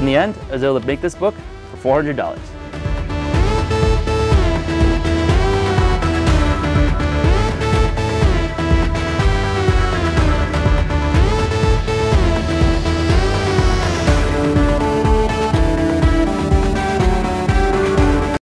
In the end, I was able to make this book for $400.